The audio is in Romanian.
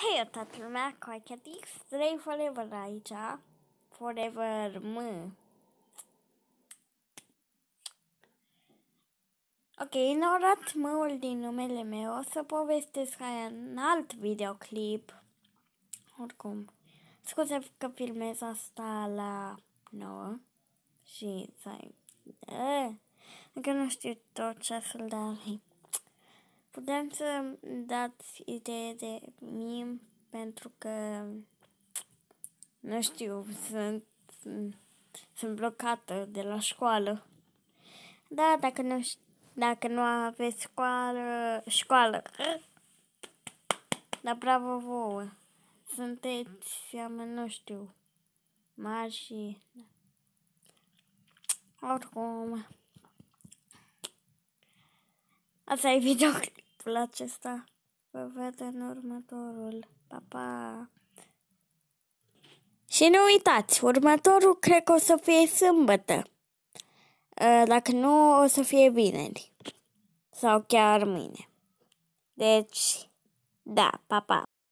Hei, toată lumea, Coicatix, 3 Forever aici, Forever M. Ok, ignorați măul din numele meu, o să povestesc aia în alt videoclip. Oricum, scuze că filmez asta la 9 și să încă nu știu tot ceasul, dar putem să dați idee de mim pentru că nu știu, sunt, sunt blocată de la școală. Da, dacă nu, dacă nu aveți școală, școală. Dar bravo vouă. Sunteți, nu știu, mari și... Oricum. Asta e videoclipul acesta. Vă ved în următorul. Pa, pa! Și nu uitați, următorul cred că o să fie sâmbătă. Ă, dacă nu, o să fie vineri. Sau chiar mâine. Deci, da, pa, pa!